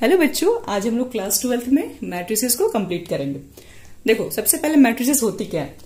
Hello बच्चों। आज हम लोग क्लास ट्वेल्थ में मैट्रिसेस को कंप्लीट करेंगे। देखो, सबसे पहले मैट्रिसेस होती क्या है?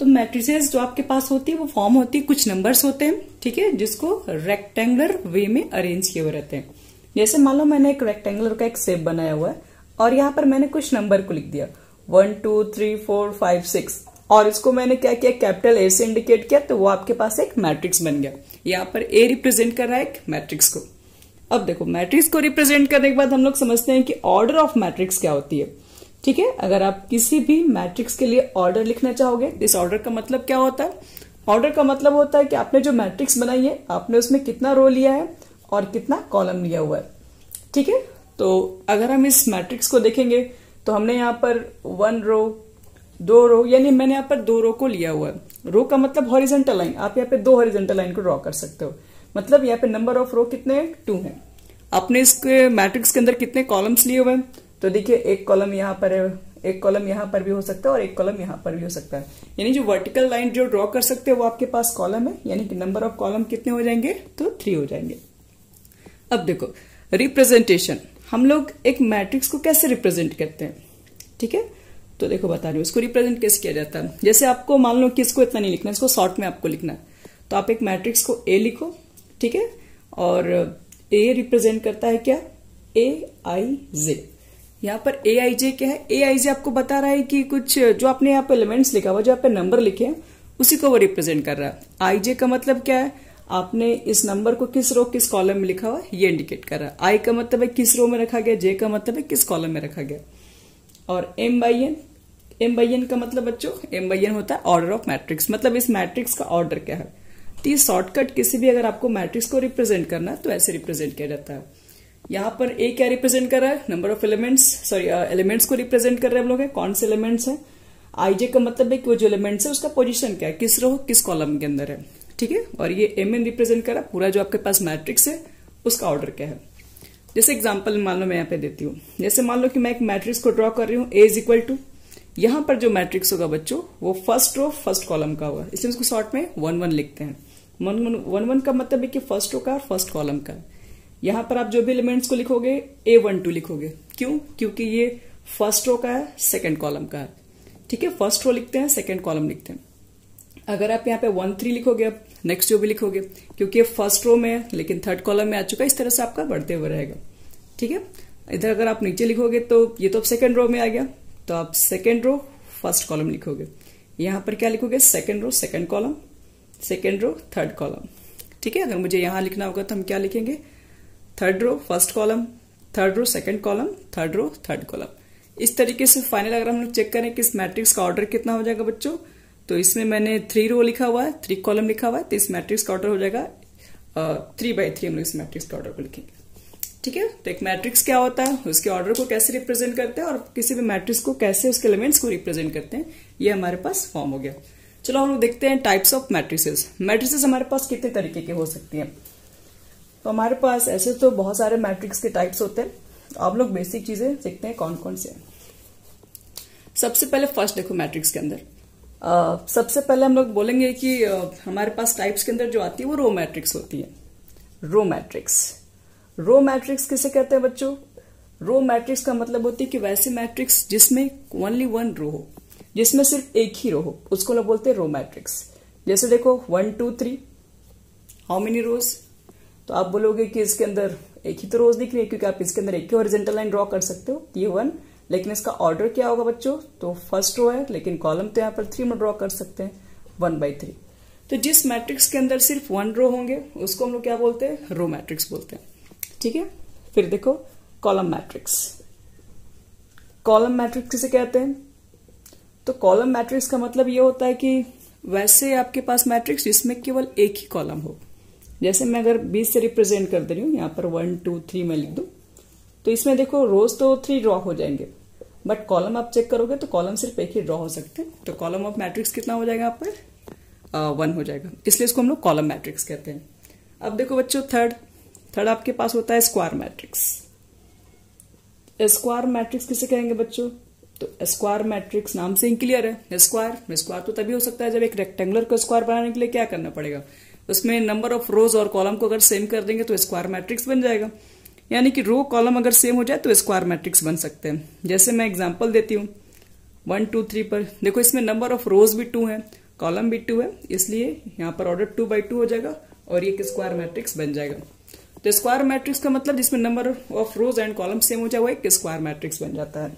तो मैट्रिसेस जो आपके पास होती है, वो फॉर्म होती है, कुछ नंबर्स होते हैं, ठीक है, जिसको रेक्टेंगुलर वे में अरेंज किए हुए रहते हैं। जैसे मान लो मैंने एक रेक्टेंगुलर का एक सेप बनाया हुआ है, और यहाँ पर मैंने कुछ नंबर को लिख दिया। One two three four five six और इसको मैंने क्या किया? कैपिटल ए से इंडिकेट किया तो वो आपके पास एक मैट्रिक्स बन गया। यहाँ पर ए रिप्रेजेंट कर रहा है एक मैट्रिक्स को। अब देखो मैट्रिक्स को रिप्रेजेंट करने के बाद हम लोग समझते हैं कि ऑर्डर ऑफ़ मैट्रिक्स क्या होती है। ठीक है? अगर आप किसी भी मैट्रिक्स के लिए ऑर्डर लिखना चाहोगे इस ऑर्डर का मतलब क्या होता है? ऑर्डर का मतलब होता है कि आपने जो मैट्रिक्स बनाई है, आपने उसमें कितना रो लिया है और कितना कॉलम लिया हुआ है। ठीक है? तो अगर हम इस मैट्रिक्स को देखेंगे तो हमने यहाँ पर वन रो दो रो यानी मैंने यहाँ पर दो रो को लिया हुआ है। रो का मतलब हॉरिजेंटल लाइन आप यहाँ पे दो हॉरिजेंटल लाइन को ड्रॉ कर सकते हो। मतलब यहाँ पे नंबर ऑफ़ रो कितने टू है। आपने इसके मैट्रिक्स के अंदर कितने कॉलम्स लिए हुए हैं? तो देखिए, एक कॉलम यहाँ पर है, एक कॉलम यहाँ पर भी हो सकता है और एक कॉलम यहाँ पर भी हो सकता है। यानी जो वर्टिकल लाइन जो ड्रॉ कर सकते हैं, वो आपके पास कॉलम है। यानी कि नंबर ऑफ़ कॉलम कितने हो जाएँगे? तो थ्री हो जाएँगे। अब देखो रिप्रेजेंटेशन हम लोग एक मैट्रिक्स को कैसे रिप्रेजेंट करते हैं? ठीक है? तो देखो, बता रही हूँ, इसको रिप्रेजेंट कैसे किया जाता है? जैसे आपको मान लो कि इसको इतना नहीं लिखना इसको शॉर्ट में आपको लिखना है। तो आप एक मैट्रिक्स को ए लिखो ठीक है? और ए रिप्रेजेंट करता है क्या? ए आई जे यहाँ पर ए आई जे क्या है? ए आई जे आपको बता रहा है कि कुछ जो आपने यहाँ पे एलिमेंट्स लिखा हुआ, जो आप नंबर लिखे हैं, उसी को वो रिप्रेजेंट कर रहा है। आई जे का मतलब क्या है? आपने इस नंबर को किस रो किस कॉलम में लिखा हुआ ये इंडिकेट कर रहा है। आई का मतलब है किस रो में रखा गया? जे का मतलब है किस कॉलम में रखा गया। और M by N M by N का मतलब बच्चों एम बाई एन होता है ऑर्डर ऑफ़ मैट्रिक्स मतलब इस मैट्रिक्स का ऑर्डर क्या है? तो ये शॉर्टकट किसी भी अगर आपको मैट्रिक्स को रिप्रेजेंट करना है तो ऐसे रिप्रेजेंट किया जाता है। यहाँ पर ए क्या रिप्रेजेंट कर रहा है? Number of elements sorry elements को रिप्रेजेंट कर रहे हैं हम लोग कौन से एलिमेंट्स है? आईजे का मतलब है कि वो जो एलिमेंट्स है, उसका पोजीशन क्या है? किस रो किस कॉलम के अंदर है? ठीक है? और ये एम एन रिप्रेजेंट कर रहा है। पूरा जो आपके पास मैट्रिक्स है, उसका ऑर्डर क्या है? जैसे एग्ज़ाम्पल मान लो मैं यहाँ पे देती हूँ। जैसे मान लो कि मैं एक मैट्रिक्स को ड्रॉ कर रही हूँ ए इज़ इक्वल टू यहाँ पर जो मैट्रिक्स होगा बच्चों, वो फ़र्स्ट रो फ़र्स्ट कॉलम का होगा। इसलिए उसको शॉर्ट में वन वन लिखते हैं। वन वन वन वन का मतलब है कि फ़र्स्ट रो का और फ़र्स्ट कॉलम का। यहाँ पर आप जो भी एलिमेंट्स को लिखोगे ए वन टू लिखोगे। क्यों? क्योंकि ये फ़र्स्ट रो का है सेकेंड कॉलम का है। ठीक है? फ़र्स्ट रो लिखते हैं सेकेंड कॉलम लिखते हैं। अगर आप यहाँ पे वन थ्री लिखोगे, आप नेक्स्ट जो भी लिखोगे, क्योंकि ये फ़र्स्ट रो में है, लेकिन थर्ड कॉलम में आ चुका है, इस तरह से आपका बढ़ते हुए रहेगा। ठीक है? इधर अगर आप नीचे लिखोगे तो ये तो अब सेकेंड रो में आ गया। तो आप सेकेंड रो फ़र्स्ट कॉलम लिखोगे। यहाँ पर क्या लिखोगे? Second row second column second row third column ठीक है? अगर मुझे यहाँ लिखना होगा तो हम क्या लिखेंगे? Third row first column third row second column third row third column इस तरीके से फाइनल अगर हम लोग चेक करें कि इस मैट्रिक्स का ऑर्डर कितना हो जाएगा बच्चों तो इसमें मैंने थ्री रो लिखा हुआ है थ्री कॉलम लिखा हुआ है तो इस मैट्रिक्स का ऑर्डर हो जाएगा थ्री बाई थ्री हम लोग इस मैट्रिक्स का ऑर्डर को लिखेंगे। ठीक है? तो एक मैट्रिक्स क्या होता है? उसके ऑर्डर को कैसे रिप्रेजेंट करते हैं और किसी भी मैट्रिक्स को कैसे उसके एलिमेंट्स को रिप्रेजेंट करते हैं, ये हमारे पास फॉर्म हो गया। चलो हम देखते हैं टाइप्स ऑफ़ मैट्रिसेस मैट्रिसेस हमारे पास कितने तरीके के हो सकती हैं? तो हमारे पास ऐसे तो बहुत सारे मैट्रिक्स के टाइप्स होते हैं। तो आप लोग बेसिक चीज़ें सीखते हैं कौन कौन से सबसे पहले फ़र्स्ट देखो मैट्रिक्स के अंदर। आ, सबसे पहले हम लोग बोलेंगे कि आ, हमारे पास टाइप्स के अंदर जो आती है वो रो मैट्रिक्स होती है। रो मैट्रिक्स रो मैट्रिक्स किसे कहते हैं बच्चों? रो मैट्रिक्स का मतलब होती है कि वैसे मैट्रिक्स जिसमें ओनली वन रो हो। जिसमें सिर्फ़ एक ही रो हो, उसको लोग बोलते हैं रो मैट्रिक्स जैसे देखो one two three how many rows तो आप बोलोगे कि इसके अंदर एक ही तो रोज दिख रही है, क्योंकि आप इसके अंदर एक ही ओरिजेंटल लाइन ड्रॉ कर सकते हो, ये वन लेकिन इसका ऑर्डर क्या होगा बच्चों? तो फ़र्स्ट रो है, लेकिन कॉलम तो यहाँ पर थ्री में ड्रॉ कर सकते हैं वन बाई थ्री तो जिस मैट्रिक्स के अंदर सिर्फ़ वन रो होंगे, उसको हम लोग क्या बोलते हैं? रो मैट्रिक्स बोलते हैं. ठीक है? फिर देखो कॉलम मैट्रिक्स कॉलम मैट्रिक्स किसे कहते हैं? तो कॉलम मैट्रिक्स का मतलब ये होता है कि वैसे आपके पास मैट्रिक्स जिसमें केवल एक ही कॉलम हो। जैसे मैं अगर 20 से रिप्रेजेंट कर दे रही हूँ, यहाँ पर वन टू थ्री मैं लिख दू तो इसमें देखो रोज तो थ्री ड्रॉ हो जाएँगे। बट कॉलम आप चेक करोगे तो कॉलम सिर्फ़ एक ही ड्रॉ हो सकते हैं। तो कॉलम ऑफ़ मैट्रिक्स कितना हो जाएगा आप पर वन हो जाएगा। इसलिए इसको हम लोग कॉलम मैट्रिक्स कहते हैं। अब देखो बच्चों थर्ड थर्ड आपके पास होता है स्क्वायर मैट्रिक्स स्क्वायर मैट्रिक्स किसे कहेंगे बच्चों? तो स्क्वायर मैट्रिक्स नाम से ही क्लियर है। स्क्वायर स्क्वायर तो तभी हो सकता है जब एक रेक्टेंगुलर को स्क्वायर बनाने के लिए क्या करना पड़ेगा। उसमें नंबर ऑफ़ रोज और कॉलम को अगर सेम कर देंगे तो स्क्वायर मैट्रिक्स बन जाएगा। यानी कि रो कॉलम अगर सेम हो जाए तो स्क्वायर मैट्रिक्स बन सकते हैं। जैसे मैं एग्ज़ाम्पल देती हूँ। वन टू थ्री पर देखो इसमें नंबर ऑफ़ रोज भी टू है कॉलम भी टू है, इसलिए यहाँ पर ऑर्डर टू बाई टू हो जाएगा और ये स्क्वायर मैट्रिक्स बन जाएगा। तो स्क्वायर मैट्रिक्स का मतलब जिसमें number of rows and column same हो जाए, वो एक स्क्वायर मैट्रिक्स बन जाता है।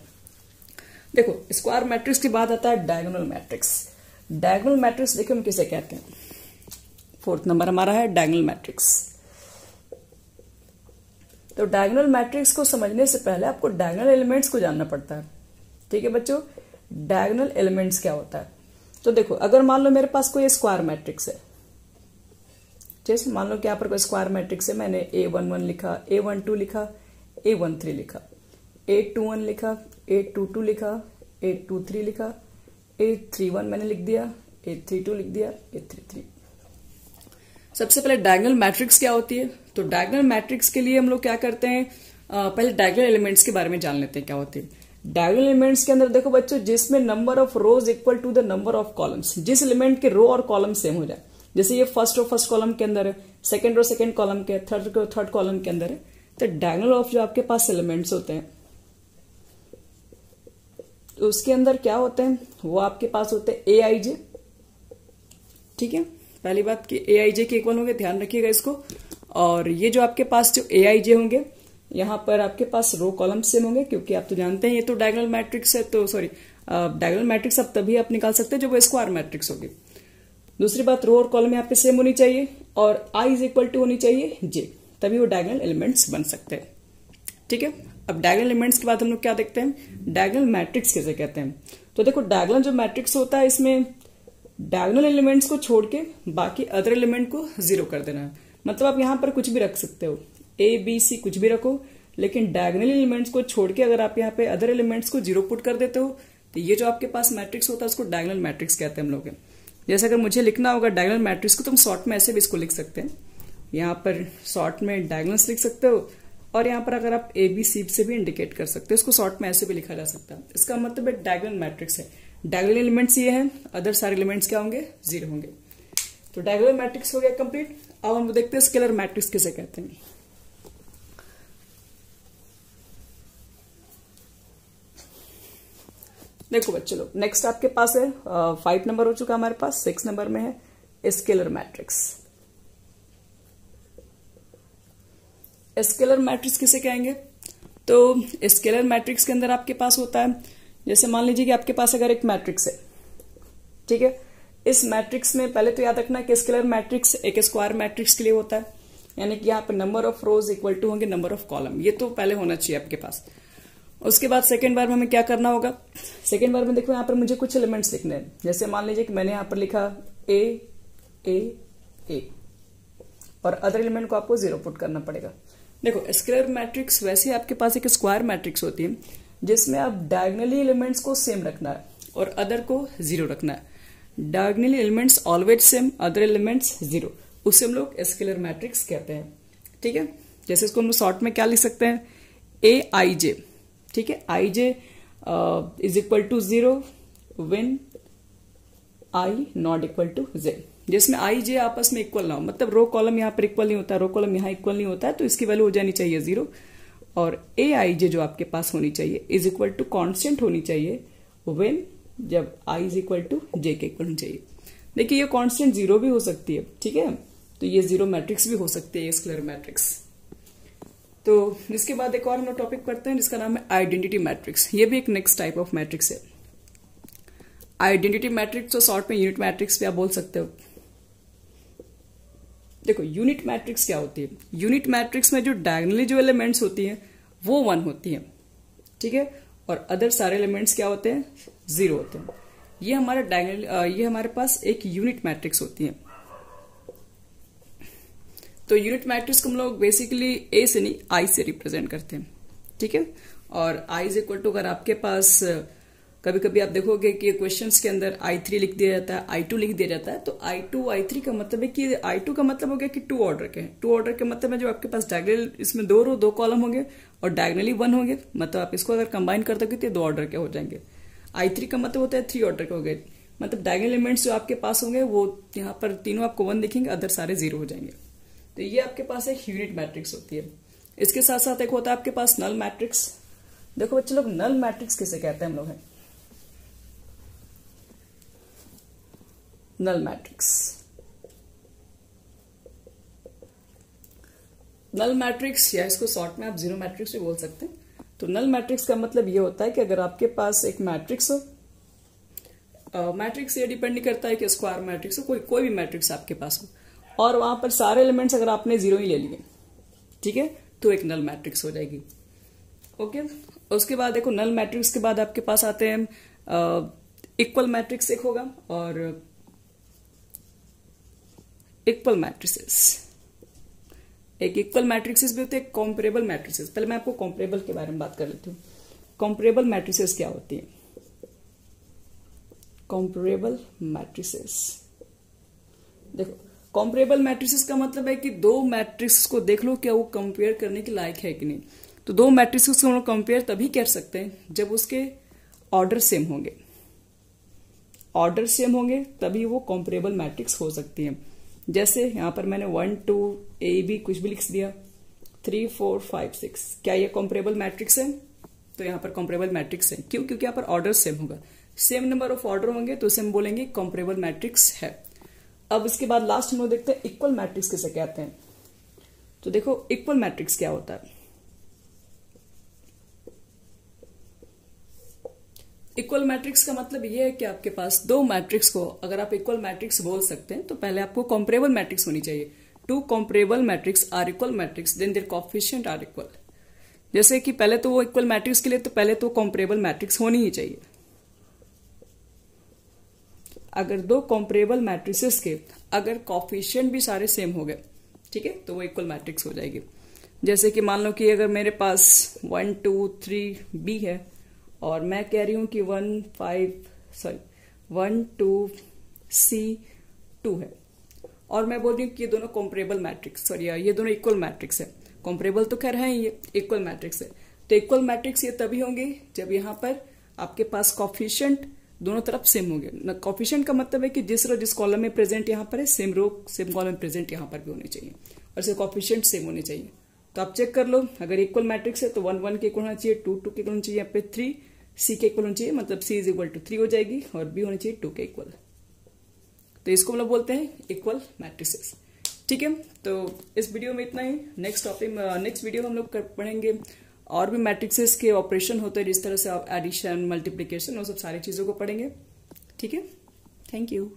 देखो स्क्वायर मैट्रिक्स के बाद आता है डायगोनल मैट्रिक्स डायगोनल मैट्रिक्स देखो हम किसे कहते हैं? फोर्थ नंबर हमारा है डायगोनल मैट्रिक्स तो डायगोनल मैट्रिक्स को समझने से पहले आपको डायगोनल एलिमेंट्स को जानना पड़ता है। ठीक है बच्चों? डायगोनल एलिमेंट्स क्या होता है? तो देखो, अगर मान लो मेरे पास कोई स्क्वायर मैट्रिक्स है, जैसे मान लो कि यहाँ पर कोई स्क्वायर मैट्रिक्स है, मैंने ए वन वन लिखा ए वन टू लिखा ए वन थ्री लिखा। ए टू वन लिखा, एट टू टू लिखा, एट टू थ्री लिखा, एट थ्री वन मैंने लिख दिया, एट थ्री टू लिख दिया, एट थ्री थ्री। सबसे पहले डायगनल मैट्रिक्स क्या होती है? तो डायगनल मैट्रिक्स के लिए हम लोग क्या करते हैं? पहले डायगनल एलिमेंट्स के बारे में जान लेते हैं क्या होते हैं। डायगनल एलिमेंट्स के अंदर देखो बच्चों, जिसमें number of rows equal to the number of columns जिस एलिमेंट के रो और कॉलम सेम हो जाए। जैसे ये फ़र्स्ट रो फ़र्स्ट कॉलम के अंदर है सेकेंड रो सेकंड कॉलम के थर्ड रो थर्ड कॉलम के अंदर है। तो डायगनल ऑफ़ जो आपके पास एलिमेंट्स होते हैं उसके अंदर क्या होते हैं? वो आपके पास होते हैं ए आई जे ठीक है? पहली बात कि ए आई जे के इक्वल होंगे, ध्यान रखिएगा इसको। और ये जो आपके पास जो ए आई जे होंगे, यहाँ पर आपके पास रो कॉलम सेम होंगे, क्योंकि आप तो जानते हैं ये तो डायगनल मैट्रिक्स है तो सॉरी डायगनल मैट्रिक्स आप तभी आप निकाल सकते हैं जब वो स्क्वायर मैट्रिक्स होगी। दूसरी बात रो और कॉलम यहाँ पे सेम होनी चाहिए, और आई इज़ इक्वल टू होनी चाहिए जे तभी वो डायगनल एलिमेंट्स बन सकते हैं। ठीक है? अब डायगनल एलिमेंट्स के बाद हम लोग क्या देखते हैं? डायगनल मैट्रिक्स कैसे कहते हैं? तो देखो डायगनल जो मैट्रिक्स होता है, इसमें डायगनल एलिमेंट्स को छोड़ के बाकी अदर एलिमेंट को ज़ीरो कर देना है। मतलब आप यहाँ पर कुछ भी रख सकते हो। ए बी सी कुछ भी रखो, लेकिन डायगनल एलिमेंट्स को छोड़ के अगर आप यहाँ पे अदर एलिमेंट्स को ज़ीरो पुट कर देते हो तो ये जो आपके पास मैट्रिक्स होता है, उसको डायगनल मैट्रिक्स कहते हैं हम लोग। जैसे अगर मुझे लिखना होगा डायगनल मैट्रिक्स को तो हम शॉर्ट में ऐसे भी इसको लिख सकते हैं। यहाँ पर शॉर्ट में डायगनल्स लिख सकते हो और यहाँ पर अगर आप ए बी सी से भी इंडिकेट कर सकते हो, इसको शॉर्ट में ऐसे भी लिखा जा सकता है। इसका मतलब एक डायगनल मैट्रिक्स है। डायगनल एलिमेंट्स ये हैं अदर सारे एलिमेंट्स क्या होंगे? ज़ीरो होंगे। तो डायगनल मैट्रिक्स हो गया कंप्लीट अब हम देखते हैं स्केलर मैट्रिक्स किसे कहते हैं। देखो बच्चे लोग नेक्स्ट आपके पास है फाइव नंबर हो चुका हमारे पास सिक्स नंबर में है स्केलर मैट्रिक्स स्केलर मैट्रिक्स किसे कहेंगे? तो स्केलर मैट्रिक्स के अंदर आपके पास होता है, जैसे मान लीजिए कि आपके पास अगर एक मैट्रिक्स है, ठीक है? इस मैट्रिक्स में पहले तो याद रखना कि स्केलर मैट्रिक्स एक स्क्वायर मैट्रिक्स के लिए होता है, यानी कि यहाँ पर number of rows equal to होंगे नंबर ऑफ़ कॉलम। ये तो पहले होना चाहिए आपके पास। उसके बाद सेकेंड बार में हमें क्या करना होगा? सेकेंड बार में देखो, यहाँ पर मुझे कुछ एलिमेंट्स लिखने हैं। जैसे मान लीजिए कि मैंने यहाँ पर लिखा ए ए ए और अदर एलिमेंट को आपको ज़ीरो पुट करना पड़ेगा। देखो स्क्वायर मैट्रिक्स वैसे आपके पास एक स्क्वायर मैट्रिक्स होती है, जिसमें आप डायगनली एलिमेंट्स को सेम रखना है और अदर को ज़ीरो रखना है। Diagonally elements always same other elements zero उसे हम लोग स्केलर मैट्रिक्स कहते हैं। ठीक है? जैसे इसको हम लोग शॉर्ट में क्या लिख सकते हैं? ए आई जे ठीक है? I J is equal to zero when I not equal to J जिसमें आई जे आपस में इक्वल ना हो। मतलब रो कॉलम यहाँ पर इक्वल नहीं होता रो कॉलम यहाँ इक्वल नहीं होता है तो इसकी वैल्यू हो जानी चाहिए ज़ीरो और ए आई जे जो आपके पास होनी चाहिए इज़ इक्वल टू कॉन्स्टेंट होनी चाहिए वेन जब I is equal to J के इक्वल होनी चाहिए। देखिए, ये कॉन्स्टेंट ज़ीरो भी हो सकती है, ठीक है? तो ये ज़ीरो मैट्रिक्स भी हो सकती है स्क्लेर मैट्रिक्स तो इसके बाद एक और हम लोग टॉपिक पढ़ते हैं, जिसका नाम है आइडेंटिटी मैट्रिक्स ये भी एक नेक्स्ट टाइप ऑफ़ मैट्रिक्स है। आइडेंटिटी मैट्रिक्स तो शॉर्ट में यूनिट मैट्रिक्स भी आप बोल सकते हो। देखो यूनिट मैट्रिक्स क्या होती है? यूनिट मैट्रिक्स में जो डायगनली जो एलिमेंट्स होती हैं, वो वन होती हैं, ठीक है? और अदर सारे एलिमेंट्स क्या होते हैं? ज़ीरो होते हैं। ये हमारा डायगनल ये हमारे पास एक यूनिट मैट्रिक्स होती है। तो यूनिट मैट्रिक्स को हम लोग बेसिकली ए से नहीं आई से रिप्रेजेंट करते हैं, ठीक है? और आई इज़ इक्वल टू अगर आपके पास कभी कभी आप देखोगे कि क्वेश्चंस के अंदर आई थ्री लिख दिया जाता है आई टू लिख दिया जाता है तो आई टू आई थ्री का मतलब है कि आई टू का मतलब हो गया कि टू ऑर्डर के टू ऑर्डर के मतलब है जो आपके पास डायगनल इसमें दो रो दो कॉलम होंगे और डायगनली वन होंगे। मतलब आप इसको अगर कंबाइन कर दोगे तो दो ऑर्डर के हो जाएँगे। आई थ्री का मतलब होता है थ्री ऑर्डर के हो गए। मतलब डायगनल एलिमेंट्स जो आपके पास होंगे, वो यहाँ पर तीनों आपको वन दिखेंगे अदर सारे ज़ीरो हो जाएँगे। तो ये आपके पास एक यूनिट मैट्रिक्स होती है। इसके साथ साथ एक होता है आपके पास नल मैट्रिक्स देखो बच्चे लोग नल मैट्रिक्स किसे कहते हैं हम लोग हैं? नल मैट्रिक्स नल मैट्रिक्स या इसको शॉर्ट में आप ज़ीरो मैट्रिक्स भी बोल सकते हैं। तो नल मैट्रिक्स का मतलब ये होता है कि अगर आपके पास एक मैट्रिक्स हो मैट्रिक्स ये डिपेंड नहीं करता है कि स्क्वायर मैट्रिक्स हो, कोई कोई भी मैट्रिक्स आपके पास हो। और वहाँ पर सारे एलिमेंट्स अगर आपने ज़ीरो ही ले लिए, ठीक है तो एक नल मैट्रिक्स हो जाएगी। ओके? उसके बाद देखो नल मैट्रिक्स के बाद आपके पास आते हैं इक्वल मैट्रिक्स एक होगा, और इक्वल मैट्रिसेस एक इक्वल मैट्रिक्सेस भी होते हैं कॉम्परेबल मैट्रिसेस पहले मैं आपको कॉम्परेबल के बारे में बात कर लेती हूँ। कॉम्परेबल मैट्रिसेस क्या होती है? कॉम्परेबल मैट्रिसेस देखो कॉम्परेबल मैट्रिसेस का मतलब है कि दो मैट्रिक्स को देख लो, क्या वो कंपेयर करने के लायक है कि नहीं। तो दो मैट्रिक्स को हम लोग कंपेयर तभी कर सकते हैं, जब उसके ऑर्डर सेम होंगे। ऑर्डर सेम होंगे, तभी वो कॉम्परेबल मैट्रिक्स हो सकती है। जैसे यहाँ पर मैंने वन टू ए बी कुछ भी लिख दिया। थ्री फोर फाइव सिक्स क्या ये कॉम्परेबल मैट्रिक्स है? तो यहाँ पर कॉम्परेबल मैट्रिक्स है। क्यों? क्योंकि यहाँ पर ऑर्डर सेम होगा। सेम नंबर ऑफ़ ऑर्डर होंगे तो उसे हम बोलेंगे कॉम्परेबल मैट्रिक्स है। अब इसके बाद लास्ट हम लोग देखते हैं इक्वल मैट्रिक्स किसे कहते हैं। तो देखो इक्वल मैट्रिक्स क्या होता है? इक्वल मैट्रिक्स का मतलब ये है कि आपके पास दो मैट्रिक्स को अगर आप इक्वल मैट्रिक्स बोल सकते हैं तो पहले आपको कॉम्परेबल मैट्रिक्स होनी चाहिए। Two comparable matrix are equal matrix then their coefficient are equal जैसे कि पहले तो वो इक्वल मैट्रिक्स के लिए तो पहले तो कॉम्परेबल मैट्रिक्स होनी ही चाहिए। अगर दो कॉम्परेबल मैट्रिसेस के अगर कॉफिशियंट भी सारे सेम हो गए, ठीक है तो वो इक्वल मैट्रिक्स हो जाएगी। जैसे कि मान लो कि अगर मेरे पास वन टू थ्री बी है और मैं कह रही हूँ कि one five sorry one two C two है। और मैं बोल रही हूँ कि ये दोनों कॉम्परेबल मैट्रिक्स सॉरी ये दोनों इक्वल मैट्रिक्स है। कॉम्परेबल तो खैर है, ये इक्वल मैट्रिक्स है। तो इक्वल मैट्रिक्स ये तभी होंगे जब यहाँ पर आपके पास कॉफिशियंट दोनों तरफ़ सेम होंगे। कॉफिशियंट का मतलब है कि जिस रो, जिस कॉलम में प्रेजेंट यहाँ पर है same row same column present यहाँ पर भी होने चाहिए। और सिर्फ़ कॉफिशियंट सेम होने चाहिए। तो आप चेक कर लो, अगर इक्वल मैट्रिक्स है तो वन वन के इक्वल होना चाहिए टू टू के इक्वल होना चाहिए, यहाँ पे थ्री सी के इक्वल होनी चाहिए मतलब C is equal to three हो जाएगी और बी होनी चाहिए टू के इक्वल तो इसको हम लोग बोलते हैं इक्वल मैट्रिसेस ठीक है? तो इस वीडियो में इतना ही. नेक्स्ट टॉपिक नेक्स्ट वीडियो हम लोग पढ़ेंगे और भी मैट्रिक्सेस के ऑपरेशन होते हैं, जिस तरह से आप एडिशन मल्टीप्लीकेशन और सब सारी चीज़ों को पढ़ेंगे. ठीक है? Thank you